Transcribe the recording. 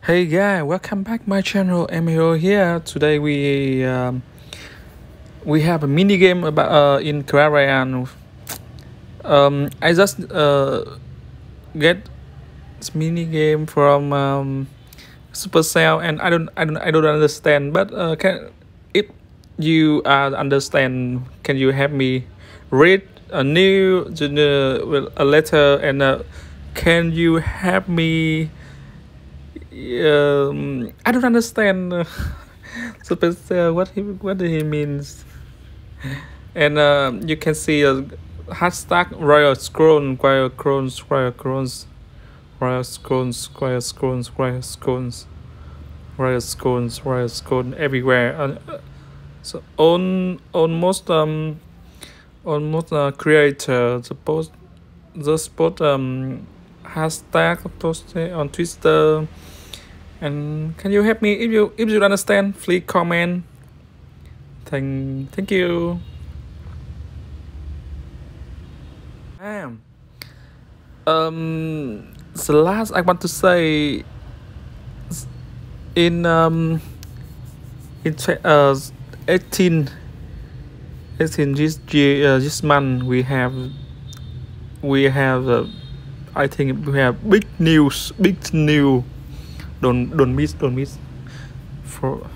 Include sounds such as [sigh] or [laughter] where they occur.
Hey guys, welcome back my channel. Emil here. Today we um, we have a mini game about uh, in Clash Royale. Um, I just uh, get this mini game from um, Supercell, and I don't I don't I don't understand. But uh, can if you uh, understand, can you help me read a new a letter and uh, can you help me? Um, I don't understand [laughs] uh, what he what he means. And uh, you can see a hashtag Royale Scroll, Royale Scrolls, Royale Scrolls, Royale Scrolls, Royale Scrolls, Royale Scrolls, Royale Scrolls, Royale Scrolls everywhere. Uh, so on almost um almost uh, creator the post the spot um hashtag post on Twitter and can you help me? If you if you understand please comment. Thank thank you. Um um the last i want to say in um in uh 18 18 this year uh, this month we have we have uh, i think we have big news big news don't don't miss don't miss. For